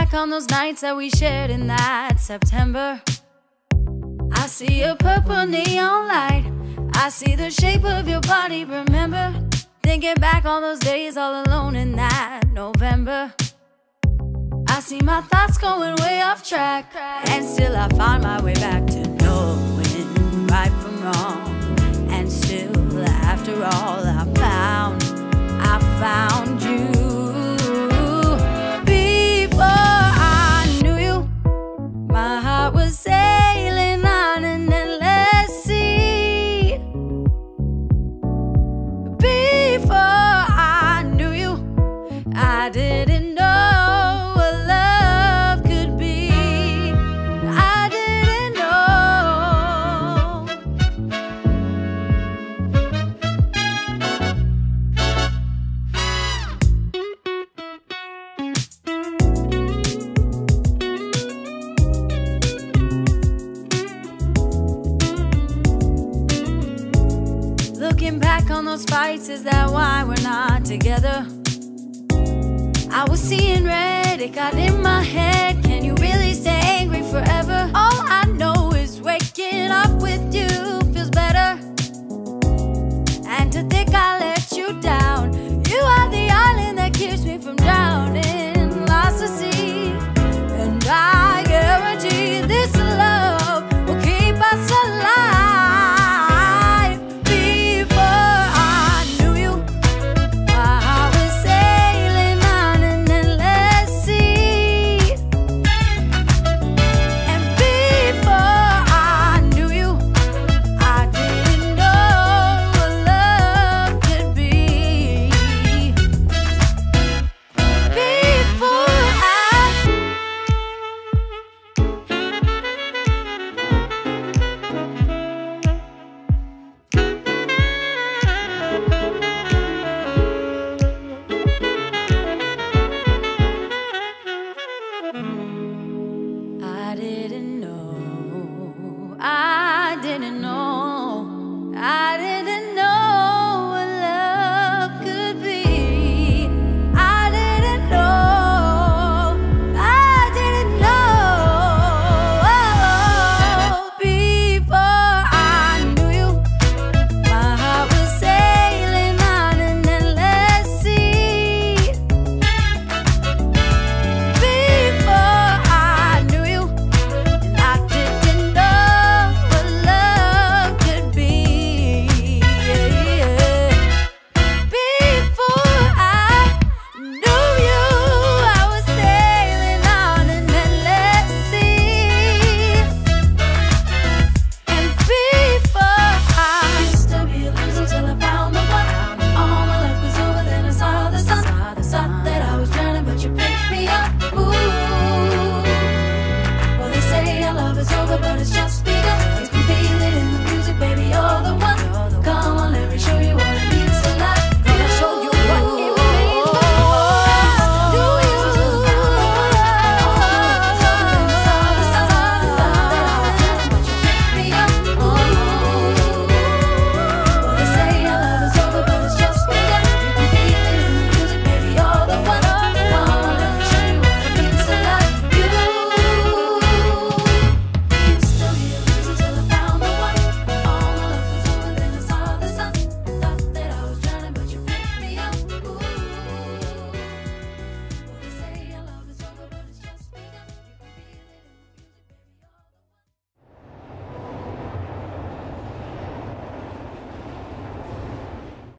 back on those nights that we shared in that September. I see a purple neon light. I see the shape of your body. Remember, thinking back on those days all alone in that November. I see my thoughts going way off track, and still I find my way back to knowing right from wrong. And still, after all, I found, I found on those fights, is that why we're not together? I was seeing red, it got in